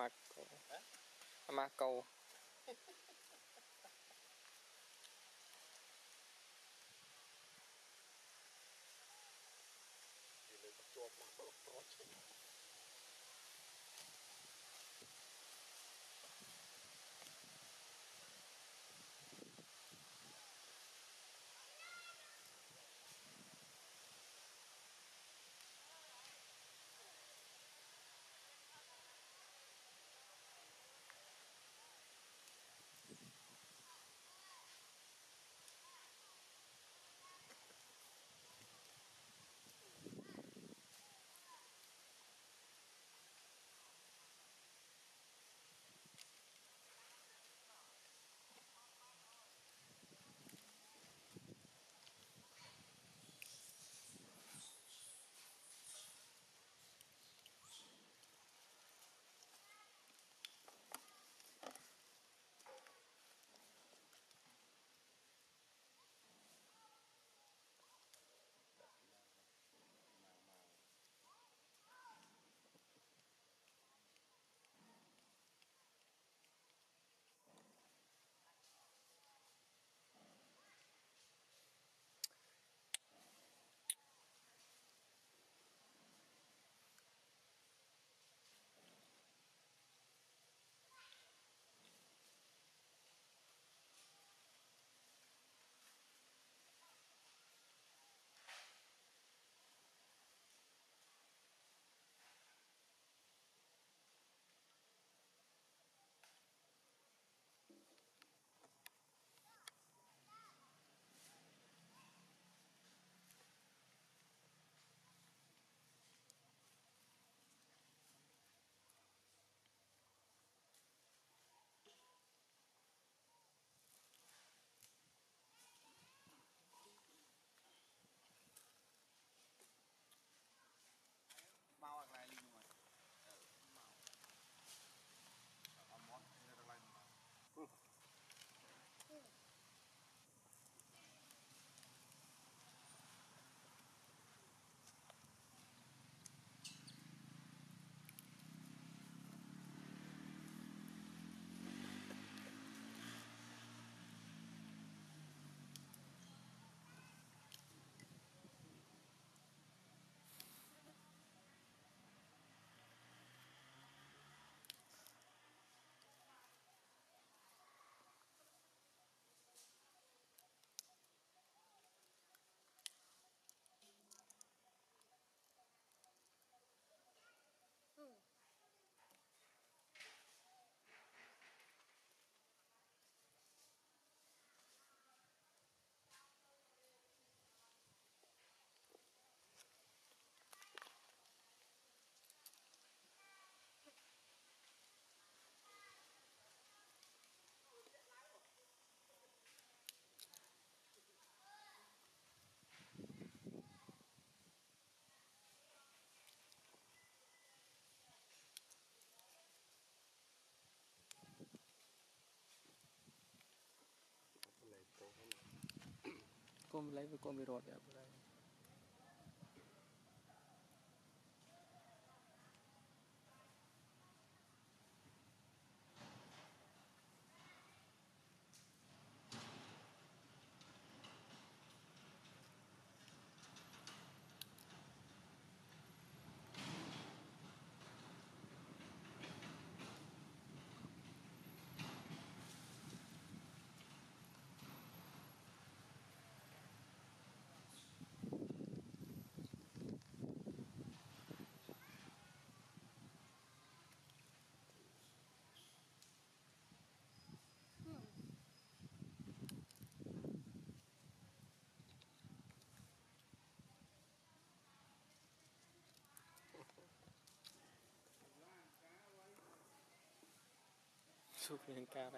អាម៉ាកូអាម៉ាកូនិយាយទៅជាប់មកប្រត់ កុំលេងកុំវិរត់ដែរ YouTube หนึ่งกาไป